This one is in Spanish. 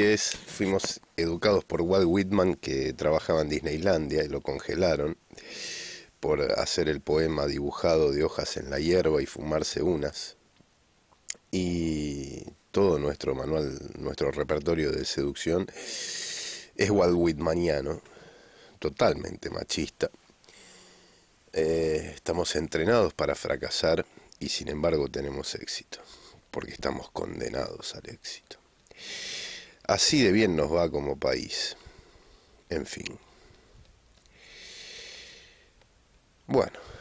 Es, fuimos educados por Walt Whitman que trabajaba en Disneylandia y lo congelaron por hacer el poema dibujado de hojas en la hierba y fumarse unas. Y todo nuestro manual, nuestro repertorio de seducción es Walt Whitmaniano, totalmente machista. Eh, estamos entrenados para fracasar y sin embargo tenemos éxito, porque estamos condenados al éxito. Así de bien nos va como país. En fin. Bueno.